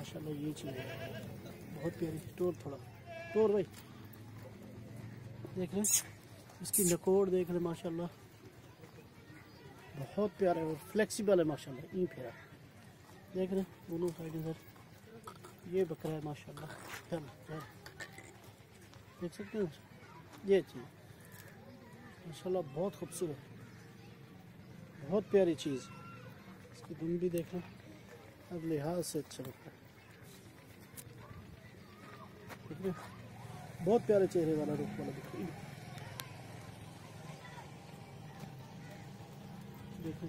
माशाल्लाह ये चीज़ है। बहुत प्यारी। टोर थोड़ा। टोर भाई। देख रहे इसकी नकोड़ देख रहे माशाल्लाह। बहुत प्यारा है और फ्लेक्सिबल है, माशाल्लाह। ई फेरा। देख रहे दोनों साइड इधर। ये बकरा है, माशाल्लाह। चल चल। देख सकते हैं? ये चीज़। माशाल्लाह, बहुत खूबसूरत बहुत प्यारी चीज़। इसकी दुम भी देख लें अब लिहाज से अच्छा लगता है है बहुत प्यारे चेहरे वाला रुख वाला दिख देखो।